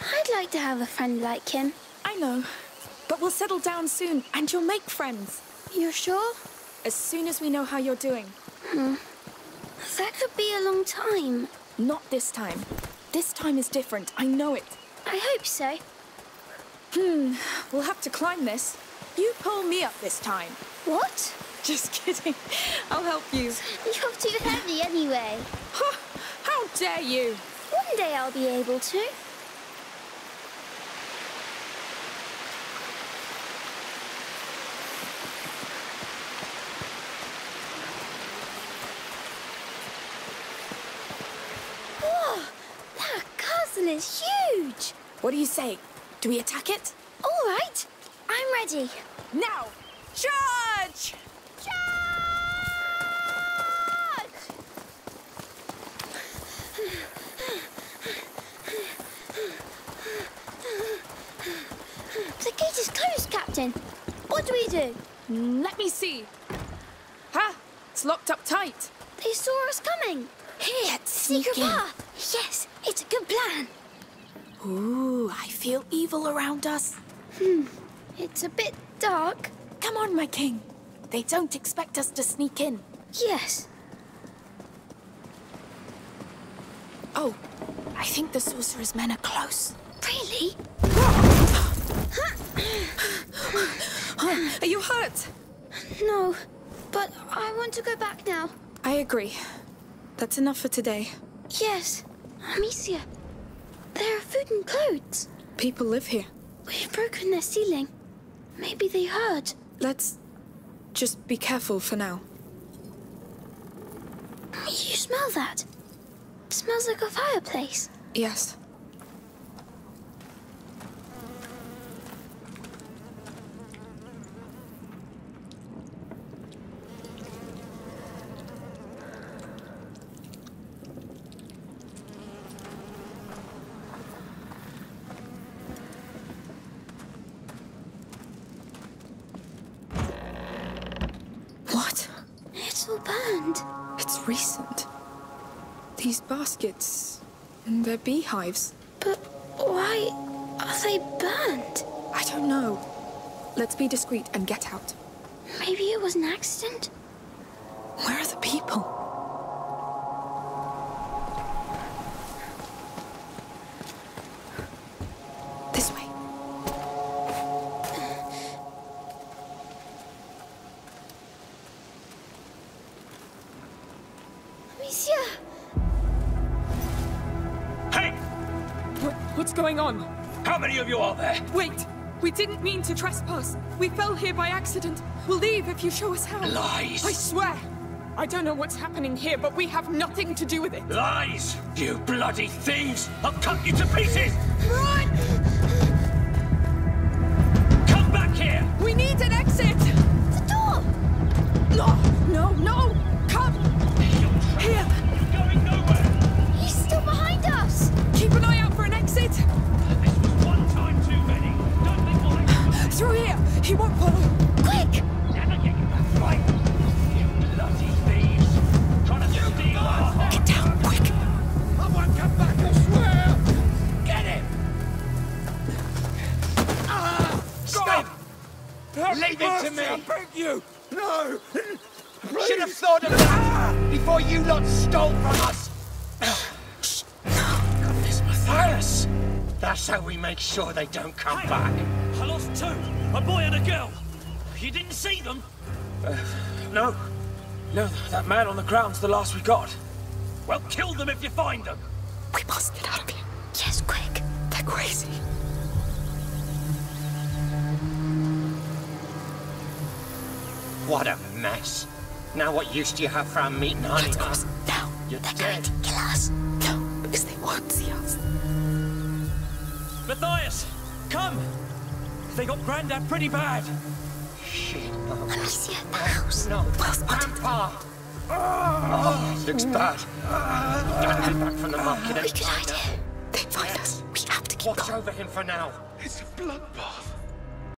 I'd like to have a friend like him. I know. But we'll settle down soon, and you'll make friends. You're sure? As soon as we know how you're doing. Hmm. That could be a long time. Not this time. This time is different, I know it. I hope so. Hmm, we'll have to climb this. You pull me up this time. What? Just kidding. I'll help you. You're too heavy anyway. Huh, How dare you? One day I'll be able to. Whoa! That castle is huge! What do you say? Do we attack it? All right, I'm ready. Now! Charge! Charge! The gate is closed, Captain. What do we do? Let me see. Ha! It's locked up tight. They saw us coming. Here, secret path. Yes, it's a good plan. Ooh, I feel evil around us. Hmm, it's a bit dark. Come on, my king. They don't expect us to sneak in. Yes. Oh, I think the sorcerer's men are close. Really? Are you hurt? No, but I want to go back now. I agree. That's enough for today. Yes, Amicia. There are food and clothes. People live here. We've broken their ceiling. Maybe they heard. Let's just be careful for now. You smell that? It smells like a fireplace. Yes. What? It's burned. It's recent. These baskets. and They're beehives. But why are they burned? I don't know. Let's be discreet and get out. Maybe it was an accident? Where are the people? Amicia! Hey! What, what's going on? How many of you are there? Wait! We didn't mean to trespass. We fell here by accident. We'll leave if you show us how. Lies! I swear! I don't know what's happening here, but we have nothing to do with it. Lies! You bloody thieves! I'll cut you to pieces! Run! Come back here! We need an exit! The door! No! He won't follow! Quick! you never get you back right! You bloody thieves! Trying to steal our heart! Get down, quick! I won't come back, I swear! Get him! Ah! Stop! Leave it to me! I beg you! No! Should have thought of that before you lot stole from us! Goodness, Matthias! That's how we make sure they don't come back. I lost two, a boy and a girl. You didn't see them? Uh, no. No, that man on the ground's the last we got. Well, kill them if you find them. We must get out of here. Yes, quick. They're crazy. What a mess. Now what use do you have for our meat and honey? Let's go. Now. You're They're dead. going to kill us. No, because they won't see us. Matthias, come! They got Grandad pretty bad. Shit. Oh, Amicia, the house. no. Grandpa! Oh, looks bad. Don't head back from the market We and could hide here. They find us. We have to keep watch going. over him for now. It's a bloodbath.